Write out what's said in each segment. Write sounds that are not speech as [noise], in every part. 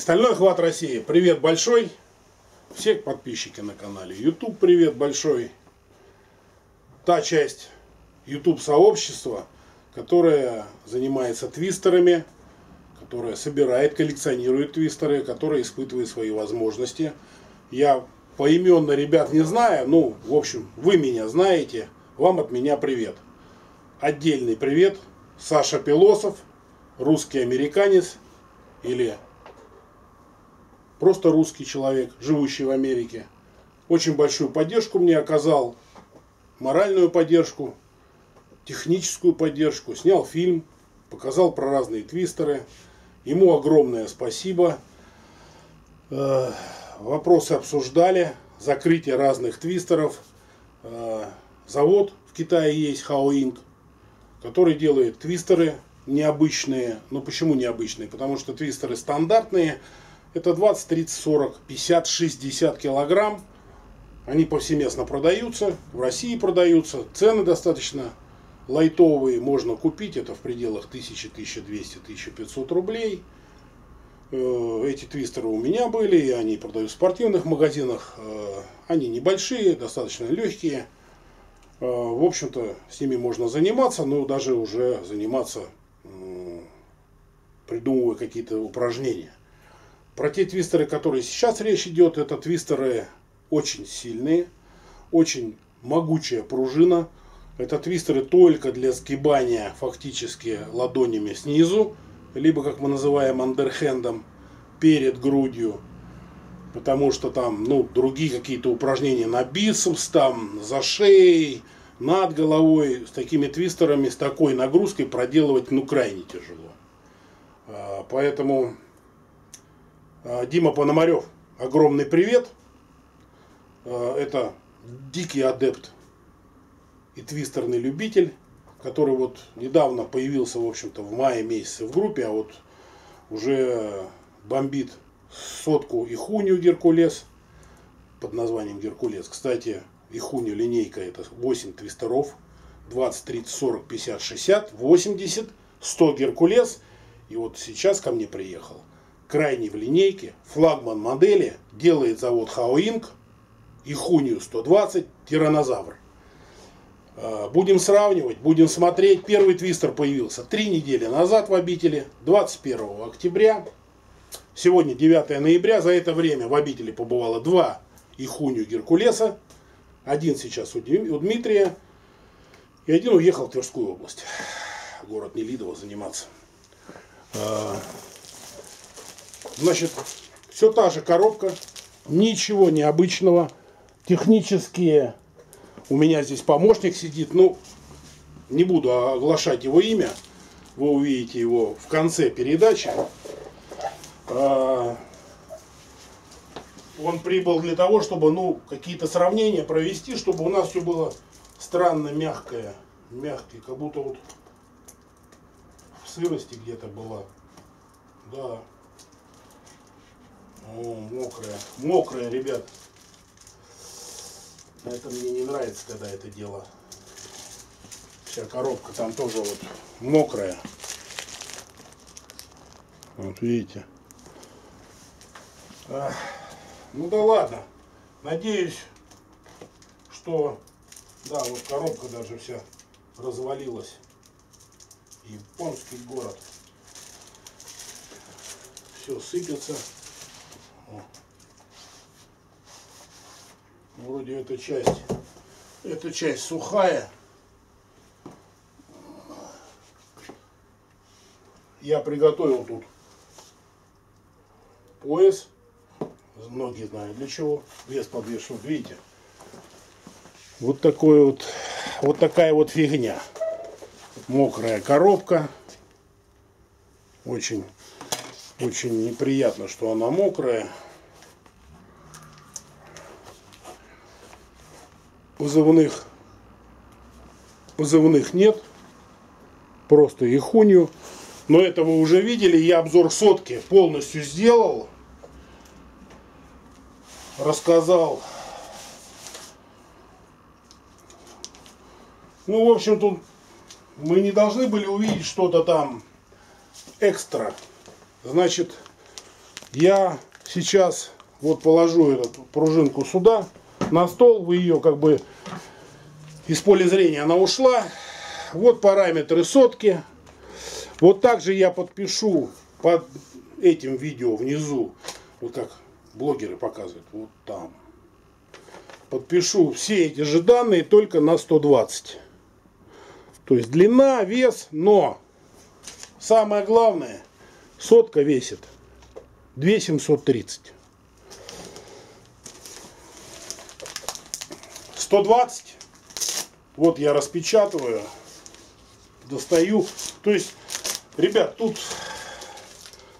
Стальной хват России. Привет большой. Всех подписчики на канале. YouTube привет большой. Та часть YouTube сообщества, которая занимается твистерами, которая собирает, коллекционирует твистеры, которая испытывает свои возможности. Я поименно ребят не знаю, ну, в общем, вы меня знаете. Вам от меня привет. Отдельный привет. Саша Пилосов, русский американец или просто русский человек, живущий в Америке. Очень большую поддержку мне оказал, моральную поддержку, техническую поддержку, снял фильм, показал про разные твистеры. Ему огромное спасибо. Э, вопросы обсуждали, закрытие разных твистеров. Э, завод в Китае есть Хао Инк, который делает твистеры необычные. Ну почему необычные? Потому что твистеры стандартные, это 20, 30, 40, 50, 60 килограмм. Они повсеместно продаются, в России продаются. Цены достаточно лайтовые, можно купить. Это в пределах 1000, 1200, 1500 рублей. Э, эти твистеры у меня были, и они продают в спортивных магазинах. Э, они небольшие, достаточно легкие. Э, в общем-то, с ними можно заниматься, но даже уже заниматься, придумывая какие-то упражнения. Про те твистеры, которые сейчас речь идет, это твистеры очень сильные, очень могучая пружина. Это твистеры только для сгибания фактически ладонями снизу, либо, как мы называем, андерхендом, перед грудью. Потому что там, ну, другие какие-то упражнения на бицепс, там, за шеей, над головой, с такими твистерами, с такой нагрузкой проделывать, ну, крайне тяжело. А, поэтому Дима Пономарев, огромный привет. А, это дикий адепт и твистерный любитель, который вот недавно появился, в общем-то, в мае месяце в группе, а вот уже бомбит сотку и хуню Геркулес под названием Геркулес. Кстати, и линейка это 8 твистеров, 20, 30, 40, 50, 60, 80, 100 Геркулес. И вот сейчас ко мне приехал крайний в линейке, флагман модели, делает завод Хаоинг, Ихунию 120, тиранозавр. А, будем сравнивать, будем смотреть. Первый твистер появился три недели назад в обители, 21 октября. Сегодня 9 ноября. За это время в обители побывало два Ихунию Геркулеса. Один сейчас у Дмитрия. И один уехал в Тверскую область. Город Нелидово заниматься. Значит, все та же коробка, ничего необычного. Технические, у меня здесь помощник сидит, ну, не буду оглашать его имя, вы увидите его в конце передачи. А, он прибыл для того, чтобы, ну, какие-то сравнения провести, чтобы у нас все было странно мягкое, мягкое, как будто вот в сырости где-то была. Да. О, мокрая. Мокрая, ребят. Это мне не нравится, когда это дело. Вся коробка там тоже вот мокрая. Вот видите. А, ну да ладно. Надеюсь, что... Да, вот коробка даже вся развалилась. Японский город. Все сыпется. Вроде эта часть, эта часть сухая. Я приготовил тут пояс. Многие знают для чего. Вес подвешивают, видите. Вот такой вот, вот такая вот фигня. Мокрая коробка. Очень очень неприятно, что она мокрая. Позывных, позывных нет. Просто ихунью. Но это вы уже видели. Я обзор сотки полностью сделал. Рассказал. Ну, в общем, тут мы не должны были увидеть что-то там экстра. Значит, Я сейчас вот положу эту пружинку сюда, на стол, вы ее как бы из поля зрения она ушла. Вот параметры сотки. Вот также я подпишу под этим видео внизу, вот как блогеры показывают, вот там. Подпишу все эти же данные только на 120. То есть длина, вес, но самое главное, сотка весит 2730. 120. Вот я распечатываю, достаю. То есть, ребят, тут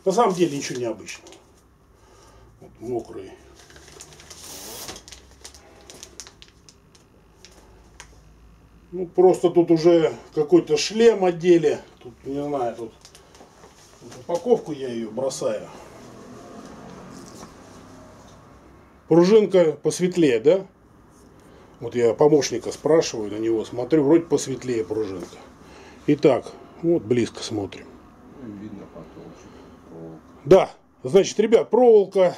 на самом деле ничего необычного. Вот мокрый. Ну, просто тут уже какой-то шлем отдели. Тут, не знаю, тут упаковку я ее бросаю. Пружинка посветлее, да? Вот я помощника спрашиваю на него, смотрю, вроде посветлее пружинка. Итак, вот близко смотрим. Видно потолще. Да, значит, ребят, проволока.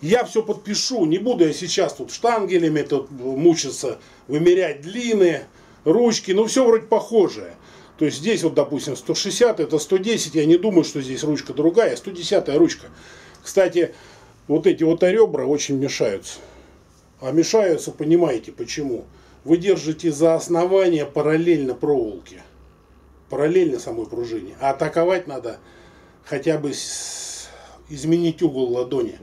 Я все подпишу, не буду я сейчас тут штангелями тут мучиться, вымерять длины, ручки, ну все вроде похожее. То есть здесь вот, допустим, 160, это 110, я не думаю, что здесь ручка другая, 110 ручка. Кстати, вот эти вот ребра очень мешаются. А мешаются, понимаете, почему? Вы держите за основание параллельно проволоке. Параллельно самой пружине. А атаковать надо хотя бы с... изменить угол ладони.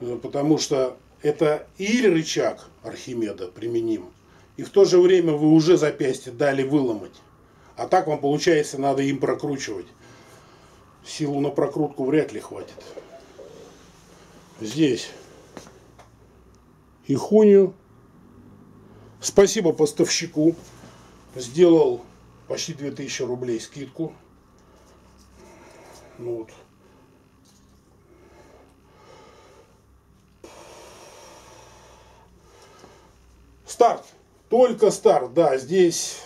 Ну, потому что это или рычаг Архимеда применим, и в то же время вы уже запястье дали выломать. А так вам получается надо им прокручивать. Силу на прокрутку вряд ли хватит. Здесь и хунию. Спасибо поставщику. Сделал почти 2000 рублей скидку. Ну вот. Старт. Только старт. Да, здесь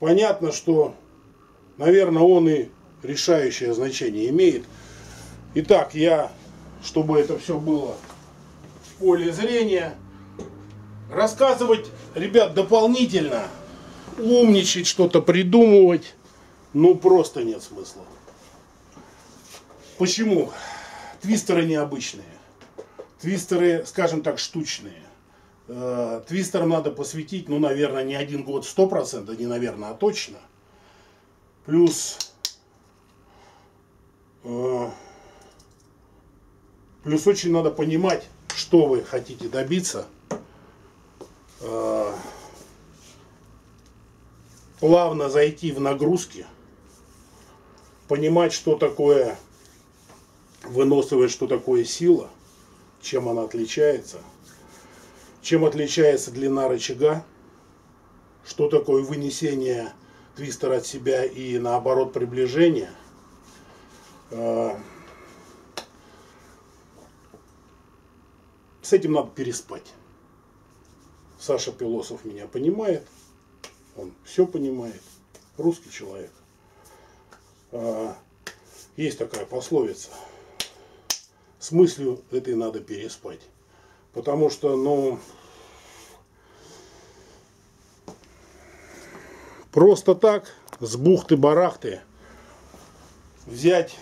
понятно, что, наверное, он и решающее значение имеет. Итак, я, чтобы это все было поле зрения. Рассказывать, ребят, дополнительно, умничать, что-то придумывать, ну просто нет смысла. Почему? Твистеры необычные. Твистеры, скажем так, штучные. Э, твистерам надо посвятить, ну, наверное, не один год сто процентов, не наверное, а точно. Плюс э, плюс очень надо понимать, что вы хотите добиться, э, плавно зайти в нагрузки, понимать, что такое выносливость, что такое сила, чем она отличается, чем отличается длина рычага, что такое вынесение твистера от себя и наоборот приближение С этим надо переспать. Саша Пилосов меня понимает. Он все понимает. Русский человек. А, есть такая пословица. С мыслью этой надо переспать. Потому что, ну, просто так, с бухты-барахты, взять,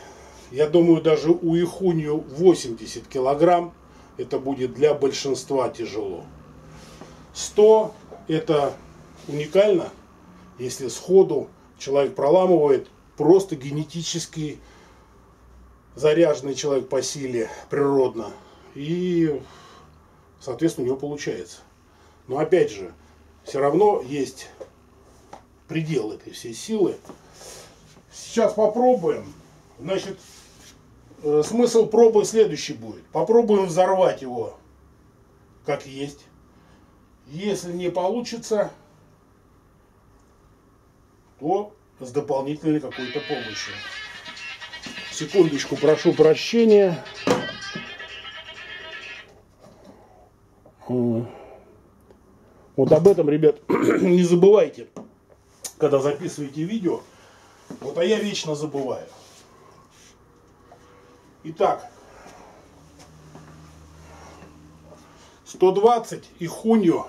я думаю, даже у Ихунью 80 килограмм, это будет для большинства тяжело. 100 это уникально, если сходу человек проламывает просто генетически заряженный человек по силе природно. И, соответственно, у него получается. Но опять же, все равно есть предел этой всей силы. Сейчас попробуем. Значит, смысл пробы следующий будет. Попробуем взорвать его как есть. Если не получится, то с дополнительной какой-то помощью. Секундочку, прошу прощения. Вот об этом, ребят, [clears throat] не забывайте, когда записываете видео. Вот а я вечно забываю. Итак, 120 и хунью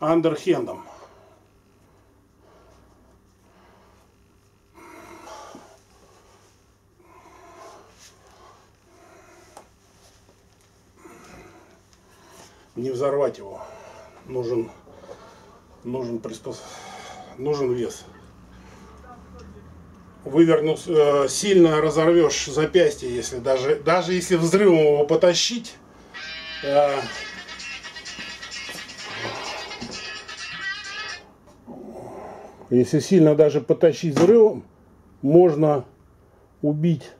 андерхендом. Не взорвать его. Нужен, нужен, приспос... нужен вес вывернул, э, сильно разорвешь запястье, если даже, даже если взрывом его потащить. Э, если сильно даже потащить взрывом, можно убить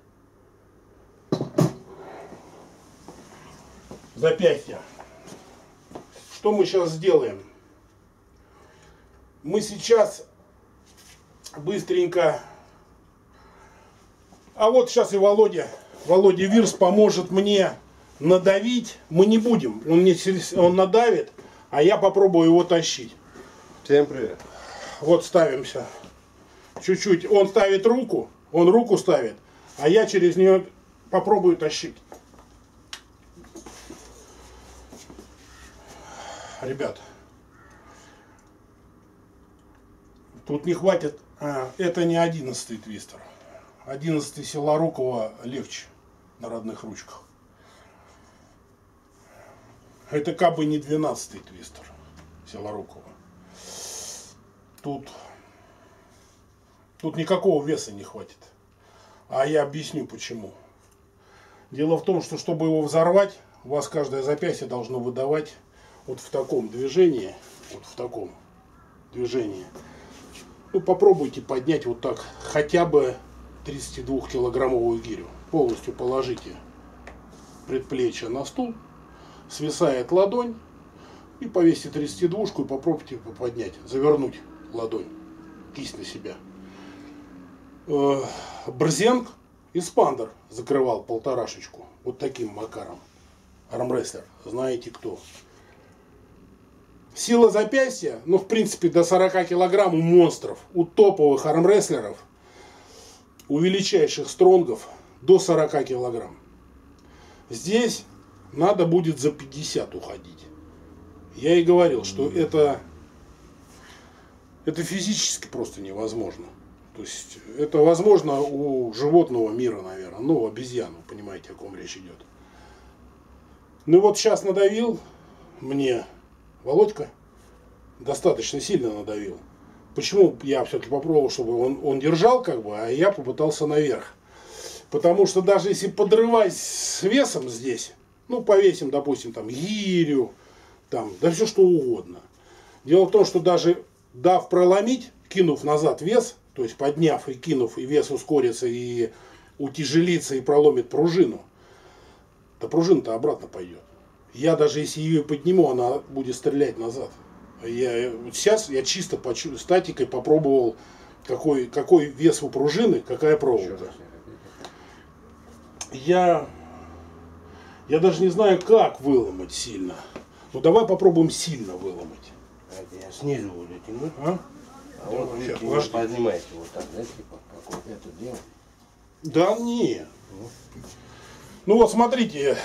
запястье. Что мы сейчас сделаем? Мы сейчас быстренько а вот сейчас и Володя, Володя Вирс поможет мне надавить. Мы не будем. Он, не, он надавит, а я попробую его тащить. Всем привет. Вот ставимся. Чуть-чуть. Он ставит руку, он руку ставит, а я через нее попробую тащить. Ребят, тут не хватит. А, это не одиннадцатый твистер. 11 Силорукова легче на родных ручках. Это как бы не 12 твистер Силорукова. Тут, тут никакого веса не хватит. А я объясню почему. Дело в том, что чтобы его взорвать, у вас каждое запястье должно выдавать вот в таком движении, вот в таком движении. Ну попробуйте поднять вот так хотя бы 32-килограммовую гирю. Полностью положите предплечье на стул, свисает ладонь и повесьте 32 и попробуйте поднять, завернуть ладонь, кисть на себя. Э, Брзенг и Спандер закрывал полторашечку вот таким макаром. Армрестлер, знаете кто. Сила запястья, ну в принципе до 40 килограмм у монстров, у топовых армрестлеров – у величайших стронгов до 40 килограмм. Здесь надо будет за 50 уходить. Я и говорил, что это, это физически просто невозможно. То есть это возможно у животного мира, наверное. Ну, обезьяну, понимаете, о ком речь идет. Ну вот сейчас надавил мне Володька, достаточно сильно надавил. Почему я все-таки попробовал, чтобы он, он держал, как бы, а я попытался наверх. Потому что даже если подрывать с весом здесь, ну, повесим, допустим, там, гирю, там, да все что угодно. Дело в том, что даже дав проломить, кинув назад вес, то есть подняв и кинув, и вес ускорится, и утяжелится, и проломит пружину, то пружина-то обратно пойдет. Я даже если ее подниму, она будет стрелять назад. Я, сейчас я чисто по статикой попробовал, какой, какой вес у пружины, какая проволока. Я, я даже не знаю, как выломать сильно. Ну давай попробуем сильно выломать. Я снизу буду тянуть. А? А да, вот сейчас, вы поднимаете вот так, да, типа, как вот это дело. Да не. Ну. ну вот смотрите,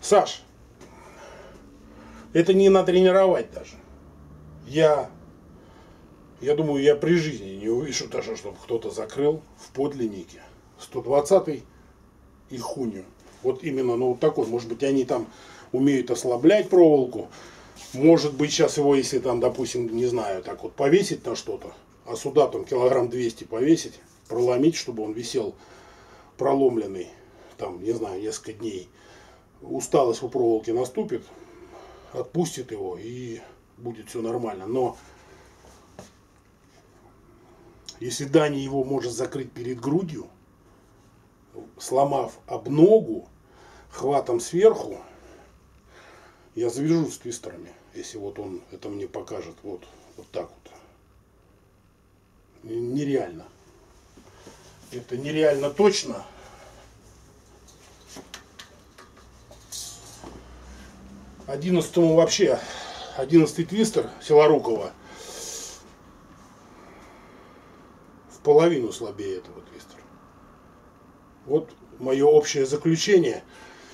Саш, это не натренировать даже. Я, я думаю, я при жизни не увижу даже, чтобы кто-то закрыл в подлиннике 120 и хуню. Вот именно, ну вот такой. Может быть, они там умеют ослаблять проволоку. Может быть, сейчас его, если там, допустим, не знаю, так вот повесить на что-то, а сюда там килограмм 200 повесить, проломить, чтобы он висел проломленный, там, не знаю, несколько дней. Усталость у проволоки наступит, отпустит его и будет все нормально. Но если Дани его может закрыть перед грудью, сломав об ногу, хватом сверху, я завяжу с твистерами, если вот он это мне покажет вот, вот так вот. Нереально. Это нереально точно. Одиннадцатому вообще 11 твистер Силорукова. В половину слабее этого твистера. Вот мое общее заключение.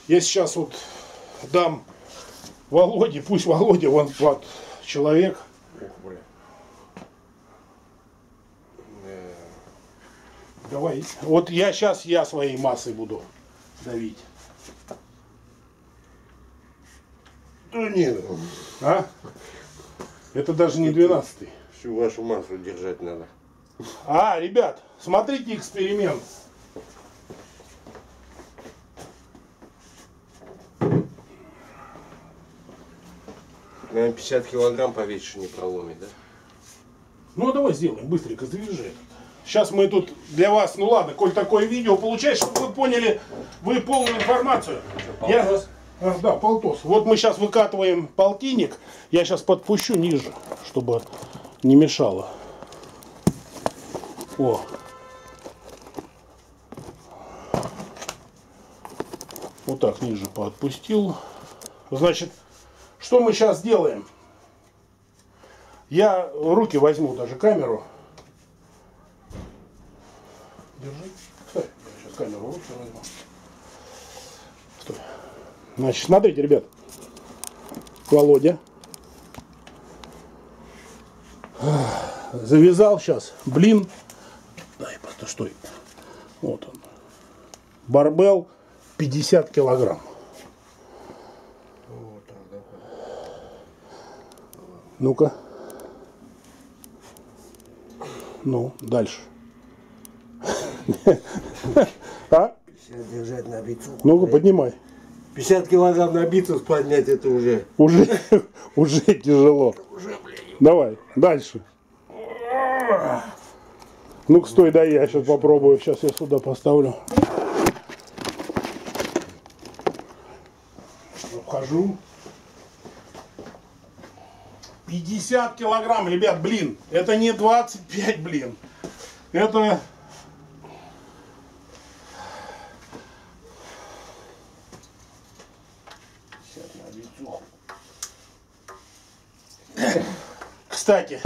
Я сейчас вот дам Володе, пусть Володя, он вот человек. Ух, бля. Давай. Вот я сейчас я своей массой буду давить. Нет. А? Это даже не 12 Всю вашу массу держать надо. А, ребят, смотрите эксперимент. Наверное, 50 килограмм повесишь не проломит, да? Ну, а давай сделаем, быстренько завяжи Сейчас мы тут для вас, ну ладно, коль такое видео получается, чтобы вы поняли, вы полную информацию. Что, Я, а, да, полтос. Вот мы сейчас выкатываем полтинник. Я сейчас подпущу ниже, чтобы не мешало. О. Вот так ниже подпустил. Значит, что мы сейчас делаем? Я руки возьму даже камеру. Держи. Я сейчас камеру руки возьму. Значит, смотрите, ребят. Володя. Завязал сейчас. Блин. Дай, просто стой. Вот он. Барбел 50 килограмм. Ну-ка. Ну, дальше. [laughs] А? 50 держать на. Ну-ка, поднимай. 50 килограмм на бицуху поднять, это уже... Уже, [laughs] уже тяжело. Уже, Давай, дальше. Ну-ка, стой, да я сейчас попробую. Сейчас я сюда поставлю. Вхожу. 50 килограмм, ребят, блин. Это не 25, блин. Это... Кстати.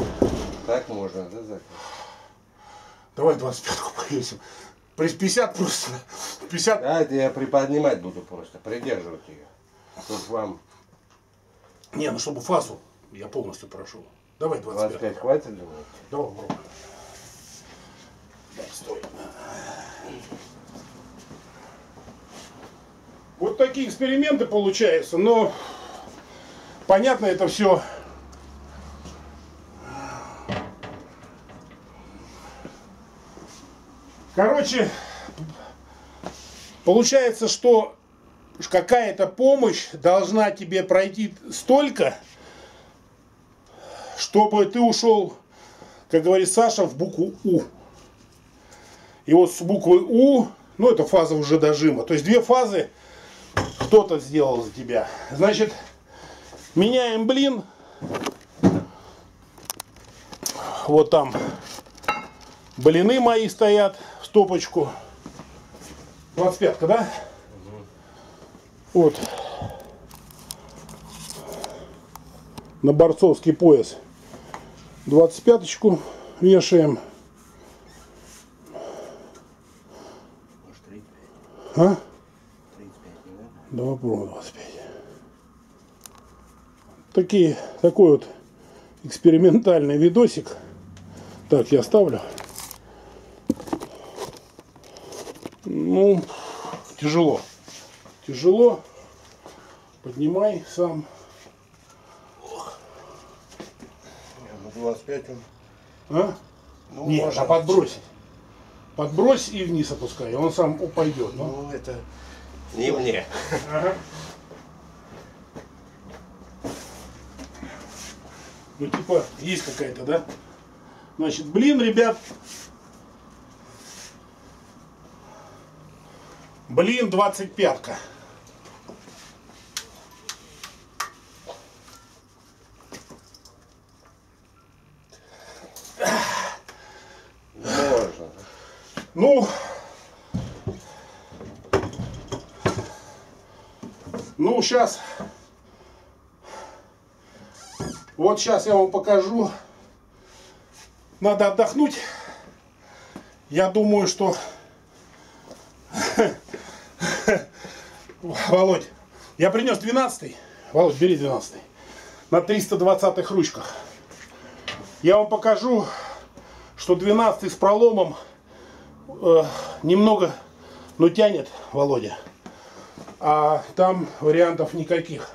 Так можно, да, Зак? Давай 25-ку повесим. 50 просто. 50. Да, это я приподнимать буду просто, придерживать ее. Чтобы вам... Не, ну чтобы фасу я полностью прошел. Давай 25. 25 хватит, думаете? Давай попробуем. Да, стой. Вот такие эксперименты получаются, но понятно это все Короче, получается, что какая-то помощь должна тебе пройти столько, чтобы ты ушел, как говорит Саша, в букву У. И вот с буквы У, ну это фаза уже дожима. То есть две фазы кто-то сделал за тебя. Значит, меняем блин. Вот там блины мои стоят в стопочку. 25-ка, да? Угу. Вот. На борцовский пояс 25-очку вешаем. Может 35? А? 35 не надо? Да попробуем 25. Такие, такой вот экспериментальный видосик. Так, я ставлю. Ну, тяжело. Тяжело. Поднимай сам. 25 он. А? Ну, Нет, можно а подбросить. Подбрось и вниз опускай, он сам упадет. Ну, ну это не мне. Ага. Ну, типа, есть какая-то, да? Значит, блин, ребят. Блин, 25-ка. Ну, ну, сейчас, вот сейчас я вам покажу. Надо отдохнуть Я думаю, что... Володь, я принес 12 -й. Володь, бери 12 -й. На 320 ручках. Я вам покажу, что 12 с проломом э, немного, но тянет Володя. А там вариантов никаких.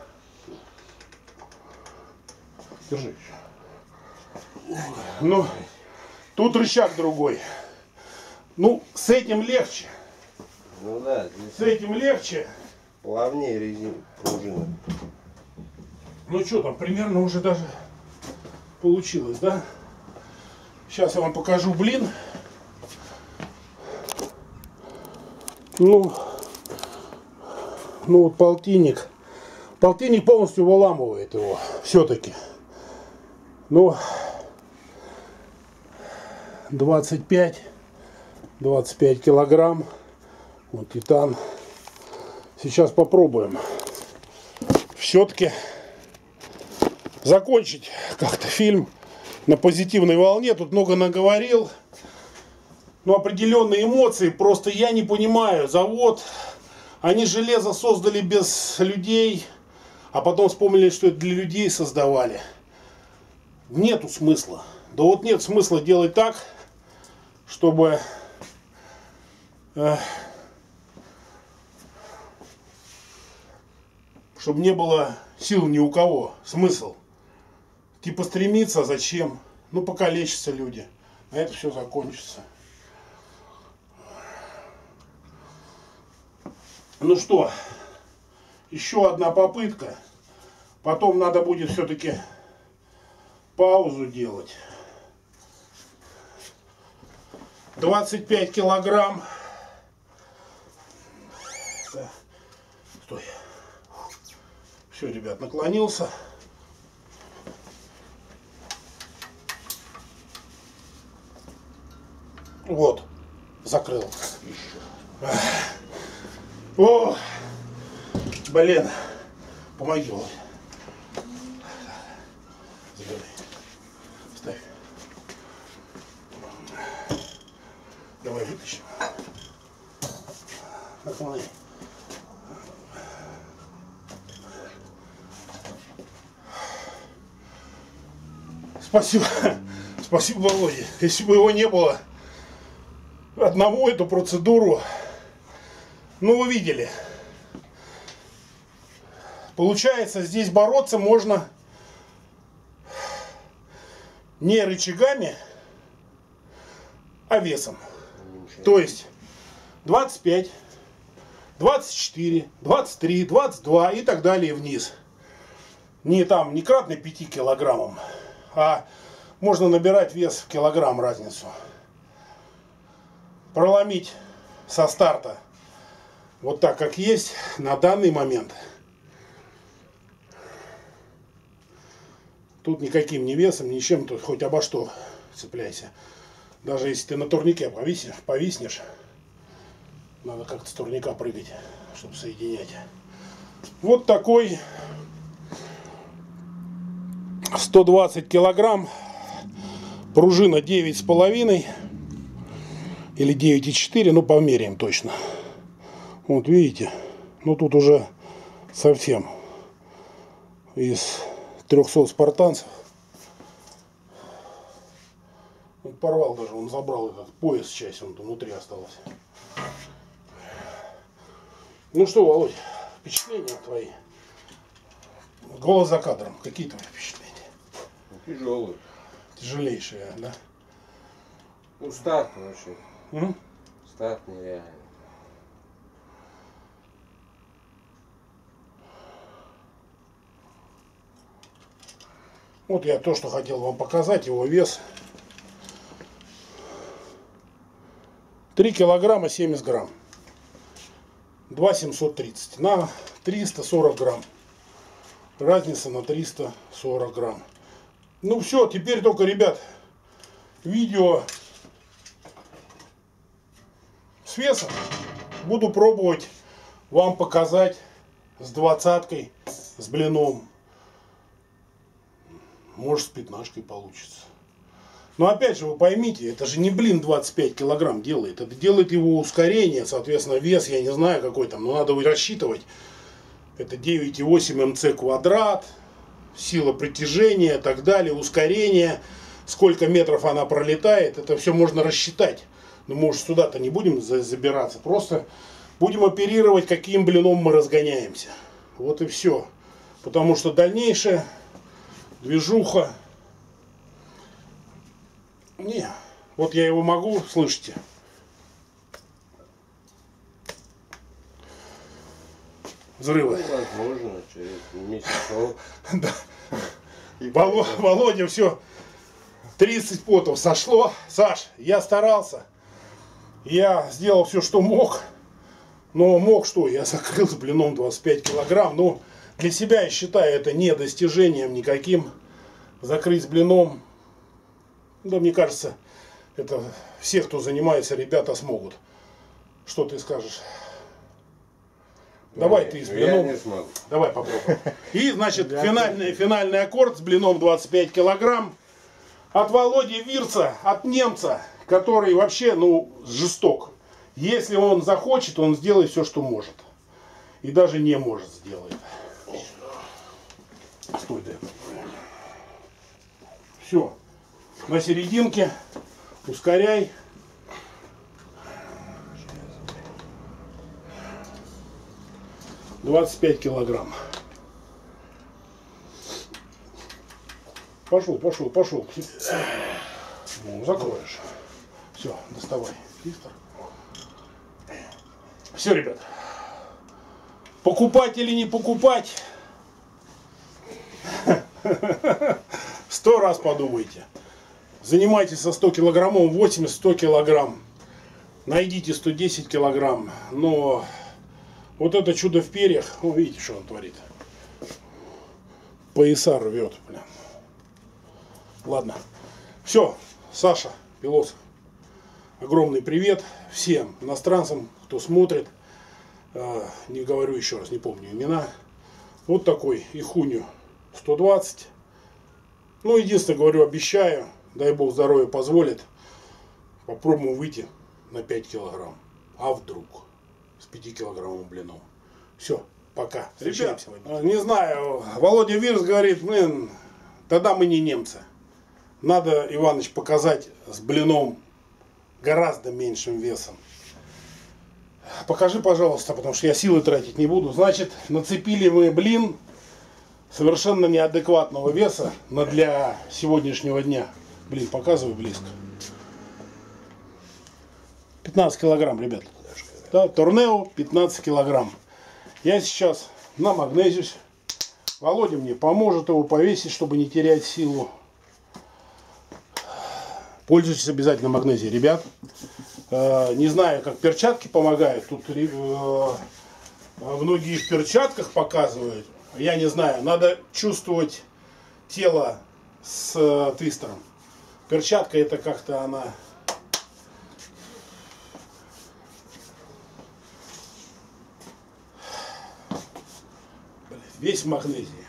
Держи. Ну, тут рычаг другой. Ну, с этим легче. Ну да, С этим легче. Плавнее резина, пружина. Ну что там, примерно уже даже получилось, да? Сейчас я вам покажу блин. Ну, ну вот полтинник. Полтинник полностью выламывает его, все-таки. Ну, 25, 25 килограмм. Вот титан. Сейчас попробуем. Все-таки закончить как-то фильм на позитивной волне. Тут много наговорил. Но определенные эмоции. Просто я не понимаю. Завод. Они железо создали без людей. А потом вспомнили, что это для людей создавали. Нету смысла. Да вот нет смысла делать так, чтобы э, чтобы не было сил ни у кого. Смысл. Типа стремиться, зачем? Ну, покалечатся люди. На это все закончится. Ну что, еще одна попытка. Потом надо будет все-таки паузу делать. 25 килограмм. Так. Стой. Все, ребят, наклонился. Вот, закрыл. О, блин, помоги. Забирай. Ставь. Давай вытащим. Наклони. Спасибо. [laughs] Спасибо, Володя. Если бы его не было, одному эту процедуру, ну, вы видели. Получается, здесь бороться можно не рычагами, а весом. То есть 25, 24, 23, 22 и так далее вниз. Не там, не кратно 5 килограммам, а можно набирать вес в килограмм разницу. Проломить со старта вот так как есть на данный момент. Тут никаким не весом, ничем, тут хоть обо что цепляйся. Даже если ты на турнике повиснешь, повиснешь надо как-то с турника прыгать, чтобы соединять. Вот такой 120 килограмм, пружина 9 с половиной или 9,4, ну померяем точно. Вот видите, ну тут уже совсем из 300 спартанцев. Он порвал даже, он забрал этот пояс часть, он там внутри осталось. Ну что, Володь, впечатления твои? Голос за кадром. Какие твои впечатления? Тяжелый. Тяжелейшие, да? Ну, старт вообще. М? Старт нереальный. Вот я то, что хотел вам показать, его вес. 3 килограмма 70 грамм. 2,730 на 340 грамм. Разница на 340 грамм. Ну все, теперь только, ребят, видео с весом буду пробовать вам показать с двадцаткой, с блином. Может с пятнашкой получится. Но опять же, вы поймите, это же не блин 25 килограмм делает. Это делает его ускорение, соответственно, вес, я не знаю какой там, но надо рассчитывать. Это 9,8 МЦ квадрат, сила притяжения и так далее, ускорение, сколько метров она пролетает. Это все можно рассчитать. Но мы уже сюда-то не будем забираться. Просто будем оперировать, каким блином мы разгоняемся. Вот и все. Потому что дальнейшая движуха не, вот я его могу, слышите? Взрывы. Ну, возможно, через месяцок. [laughs] Да. Володя, все, 30 потов сошло. Саш, я старался. Я сделал все, что мог. Но мог что? Я закрыл с блином 25 килограмм. Но для себя я считаю это не достижением никаким. Закрыть с блином да, мне кажется, это все, кто занимается, ребята смогут. Что ты скажешь? Давай Нет, ты с блином. Давай попробуем. И, значит, финальный, финальный аккорд с блином 25 килограмм. От Володи Вирца, от немца, который вообще, ну, жесток. Если он захочет, он сделает все, что может. И даже не может сделать. Стой, дай. Все на серединке, ускоряй. Двадцать пять килограмм. Пошел, пошел, пошел. Ну, закроешь. Все, доставай. Лифтер. Все, ребят. Покупать или не покупать? Сто раз подумайте. Занимайтесь со 100 килограммом 80-100 килограмм. Найдите 110 килограмм. Но вот это чудо в перьях, ну, видите, что он творит. Пояса рвет, блин. Ладно. Все, Саша Пилосов. Огромный привет всем иностранцам, кто смотрит. А, не говорю еще раз, не помню имена. Вот такой Ихуню 120. Ну, единственное, говорю, обещаю, дай бог здоровья позволит, попробуем выйти на 5 килограмм. А вдруг? С 5 килограммовым блином. Все, пока. Ребят, не знаю, Володя Вирс говорит, блин, тогда мы не немцы. Надо, Иваныч, показать с блином гораздо меньшим весом. Покажи, пожалуйста, потому что я силы тратить не буду. Значит, нацепили мы блин совершенно неадекватного веса но для сегодняшнего дня. Блин, показываю близко. 15 килограмм, ребят. Да, Торнео 15 килограмм. Я сейчас на магнезиусь. Володя мне поможет его повесить, чтобы не терять силу. Пользуйтесь обязательно магнезией, ребят. Э, не знаю, как перчатки помогают. Тут э, многие в перчатках показывают. Я не знаю. Надо чувствовать тело с э, твистером. Перчатка это как-то она... весь магнезий.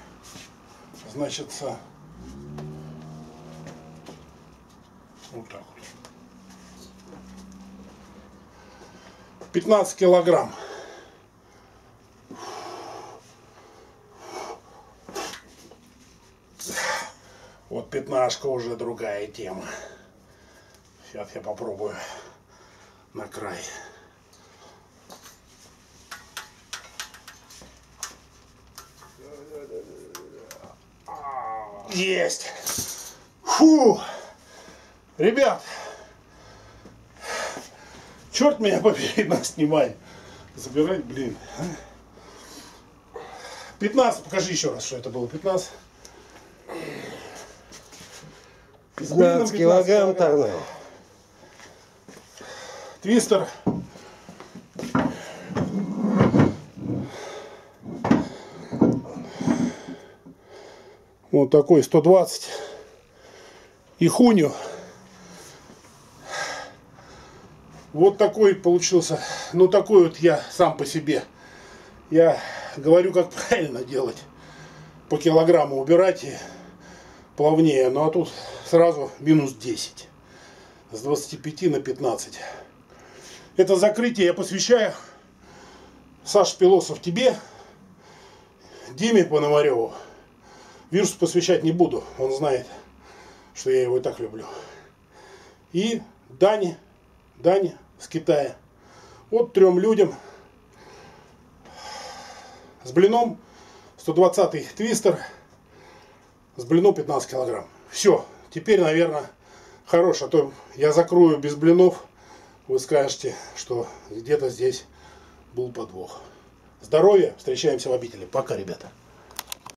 Значит, вот так вот. 15 килограмм. Вот пятнашка уже другая тема. Сейчас я попробую на край. Есть! Фу! Ребят! Черт меня побери, [laughs] нас снимай. Забирать, блин. 15, покажи еще раз, что это было. 15. 15 килограмм торнео. Твистер. Вот такой 120. И хуню. Вот такой получился. Ну такой вот я сам по себе. Я говорю, как [laughs] правильно делать. По килограмму убирать и плавнее. Ну а тут сразу минус 10. С 25 на 15. Это закрытие я посвящаю Саша Пилосов тебе, Диме Пономареву. Вирус посвящать не буду. Он знает, что я его и так люблю. И Дани, Дани с Китая. Вот трем людям с блином 120 твистер с блином 15 килограмм. Все, теперь, наверное, хорош, а то я закрою без блинов. Вы скажете, что где-то здесь был подвох. Здоровья, встречаемся в обители. Пока, ребята.